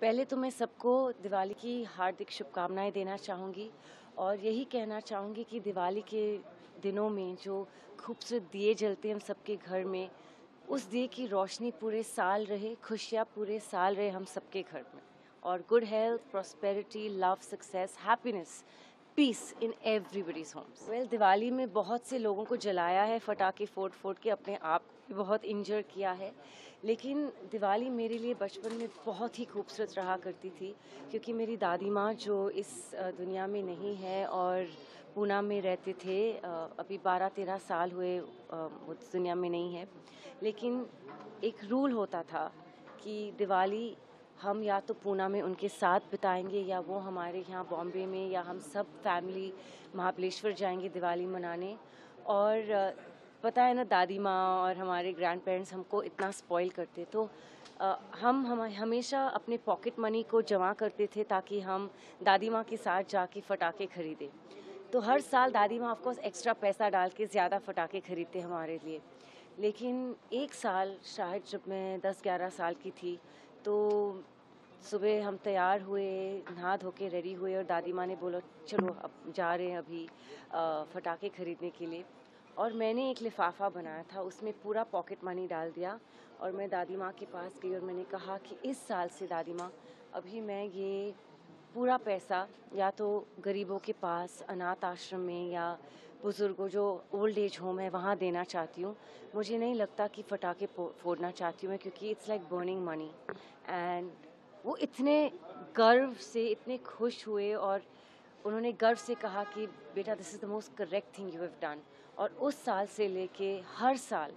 पहले तो मैं सबको दिवाली की हार्दिक शुभकामनाएँ देना चाहूँगी और यही कहना चाहूँगी कि दिवाली के दिनों में जो खूबसूरत दिए जलते हैं हम सबके घर में, उस दिए की रोशनी पूरे साल रहे, खुशियाँ पूरे साल रहे हम सबके घर में। और good health prosperity love success happiness peace in everybody's homes well Diwali में बहुत से लोगों को जलाया है, फटाके फोड़ फोड़ के अपने आप बहुत इंजर किया है। लेकिन दिवाली मेरे लिए बचपन में बहुत ही खूबसूरत रहा करती थी, क्योंकि मेरी दादी माँ जो इस दुनिया में नहीं है और पूना में रहते थे अभी बारह तेरह साल हुए वो दुनिया में नहीं है। लेकिन एक रूल होता था कि दिवाली हम या तो पूना में उनके साथ बिताएँगे या वो हमारे यहाँ बॉम्बे में या हम सब फैमिली महाबलेश्वर जाएँगे दिवाली मनाने। और पता है ना, दादी माँ और हमारे ग्रैंड पेरेंट्स हमको इतना स्पॉइल करते। तो हम हम, हमेशा अपने पॉकेट मनी को जमा करते थे ताकि हम दादी माँ के साथ जाके फटाके खरीदें। तो हर साल दादी माँ ऑफकोर्स एक्स्ट्रा पैसा डाल के ज़्यादा फटाके खरीदते हमारे लिए। लेकिन एक साल, शायद जब मैं 10-11 साल की थी तो सुबह हम तैयार हुए, नहा धो के रेडी हुए और दादी माँ ने बोला, चलो, अब जा रहे हैं अभी फटाके ख़रीदने के लिए। और मैंने एक लिफाफा बनाया था, उसमें पूरा पॉकेट मनी डाल दिया और मैं दादी माँ के पास गई और मैंने कहा कि इस साल से दादी माँ, अभी मैं ये पूरा पैसा या तो गरीबों के पास, अनाथ आश्रम में या बुज़ुर्गों, जो ओल्ड एज होम है, वहाँ देना चाहती हूँ। मुझे नहीं लगता कि फटाके फोड़ना चाहती हूँ मैं, क्योंकि it's like burning money and वो इतने गर्व से, इतने खुश हुए और उन्होंने गर्व से कहा कि, बेटा this is the most correct thing you have done और उस साल से लेके हर साल,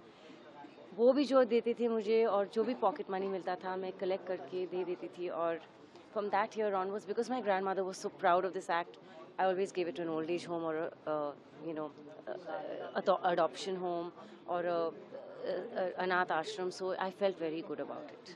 वो भी जो देते थे मुझे और जो भी पॉकेट मनी मिलता था, मैं कलेक्ट करके दे देती थी और from that year on was because my grandmother was so proud of this act I always give it an old age home और यू नो अडोप्शन होम और अनाथ आश्रम so I felt very good about it